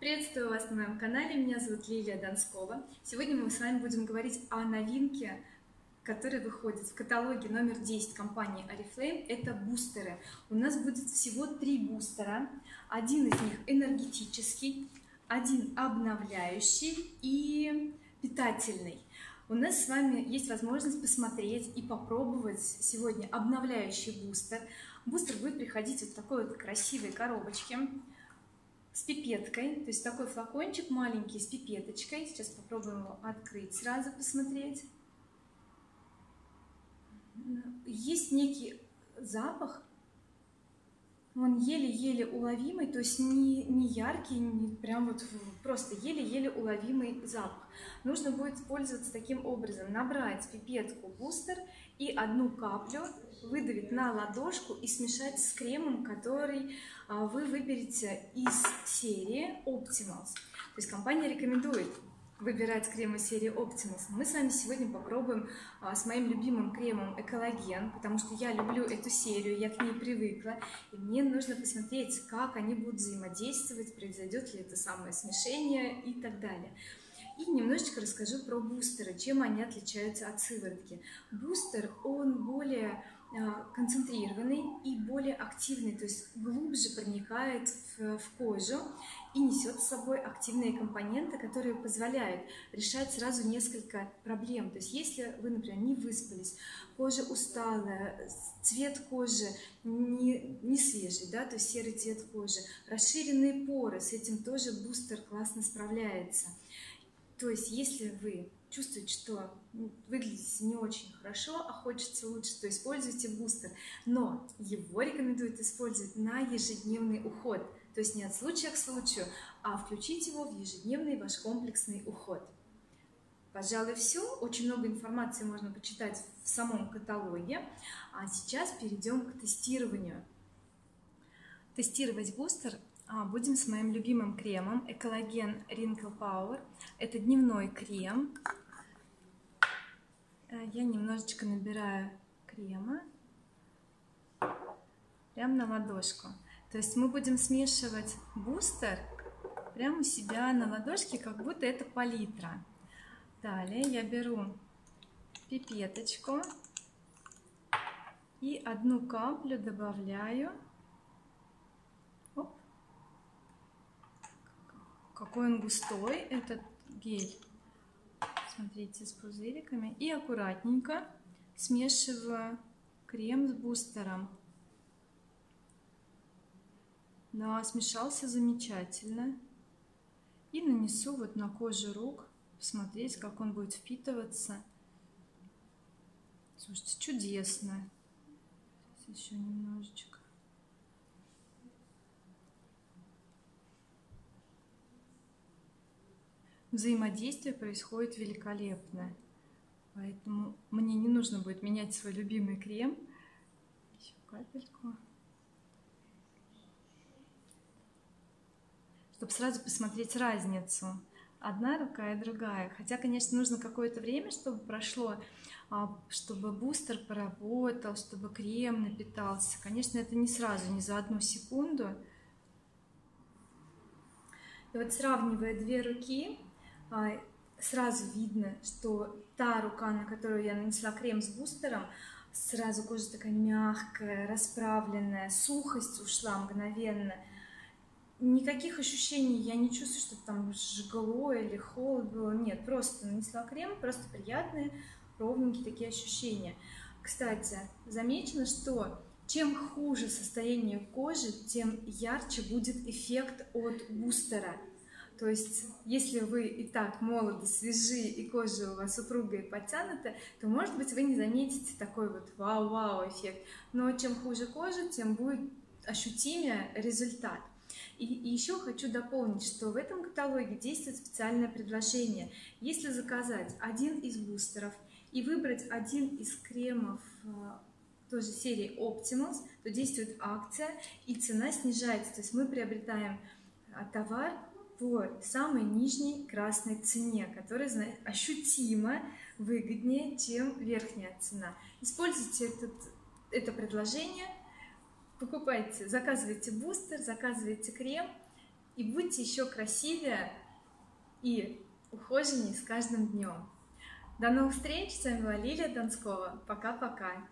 Приветствую вас на моем канале, меня зовут Лилия Донскова. Сегодня мы с вами будем говорить о новинке, которая выходит в каталоге номер 10 компании Oriflame. Это бустеры. У нас будет всего три бустера. Один из них энергетический, один обновляющий и питательный. У нас с вами есть возможность посмотреть и попробовать сегодня обновляющий бустер. Бустер будет приходить вот в такой вот красивой коробочке с пипеткой, то есть такой флакончик маленький с пипеточкой. Сейчас попробуем его открыть, сразу посмотреть. Есть некий запах, он еле-еле уловимый, то есть не, не яркий, не прям вот просто еле-еле уловимый запах. Нужно будет пользоваться таким образом. Набрать пипетку бустер и одну каплю выдавить на ладошку и смешать с кремом, который а, вы выберете из серии Optimals. То есть компания рекомендует выбирать кремы серии Optimus. Мы с вами сегодня попробуем а, с моим любимым кремом Экологен, потому что я люблю эту серию, я к ней привыкла, и мне нужно посмотреть, как они будут взаимодействовать, произойдет ли это самое смешение и так далее. И немножечко расскажу про бустеры, чем они отличаются от сыворотки. Бустер, он более концентрированный и более активный, то есть глубже проникает в, в кожу и несет с собой активные компоненты, которые позволяют решать сразу несколько проблем. То есть если вы, например, не выспались, кожа усталая, цвет кожи не, не свежий, да, то есть серый цвет кожи, расширенные поры, с этим тоже бустер классно справляется. То есть если вы чувствуете, что ну, выглядите не очень хорошо, а хочется лучше, то используйте бустер. Но его рекомендуют использовать на ежедневный уход. То есть не от случая к случаю, а включить его в ежедневный ваш комплексный уход. Пожалуй, все. Очень много информации можно почитать в самом каталоге. А сейчас перейдем к тестированию. Тестировать бустер будем с моим любимым кремом Экологен Wrinkle Power. Это дневной крем. Э, я немножечко набираю крема прямо на ладошку. То есть мы будем смешивать бустер прямо у себя на ладошке, как будто это палитра. Далее я беру пипеточку и одну каплю добавляю какой он густой, этот гель. Смотрите, с пузыриками. И аккуратненько смешиваю крем с бустером. Да, смешался замечательно. И нанесу вот на кожу рук, посмотреть, как он будет впитываться. Слушайте, чудесно. Сейчас еще немножечко. Взаимодействие происходит великолепно. Поэтому мне не нужно будет менять свой любимый крем. Еще капельку. Чтобы сразу посмотреть разницу. Одна рука и другая. Хотя, конечно, нужно какое-то время, чтобы прошло, а, чтобы бустер поработал, чтобы крем напитался. Конечно, это не сразу, не за одну секунду. И вот сравнивая две руки, сразу видно, что та рука, на которую я нанесла крем с бустером, сразу кожа такая мягкая, расправленная, сухость ушла мгновенно. Никаких ощущений я не чувствую, что там жгло или холод было. Нет, просто нанесла крем, просто приятные, ровненькие такие ощущения. Кстати, замечено, что чем хуже состояние кожи, тем ярче будет эффект от бустера. То есть, если вы и так молоды, свежи, и кожа у вас упругая и подтянута, то, может быть, вы не заметите такой вот вау-вау эффект. Но чем хуже кожа, тем будет ощутимее результат. И, еще хочу дополнить, что в этом каталоге действует специальное предложение. Если заказать один из бустеров и выбрать один из кремов э, тоже серии Optimals, то действует акция и цена снижается. То есть мы приобретаем а, товар по самой нижней красной цене, которая ощутимо выгоднее, чем верхняя цена. Используйте этот, это предложение, покупайте, заказывайте бустер, заказывайте крем и будьте еще красивее и ухоженнее с каждым днем. До новых встреч, с вами была Лилия Донскова. Пока-пока.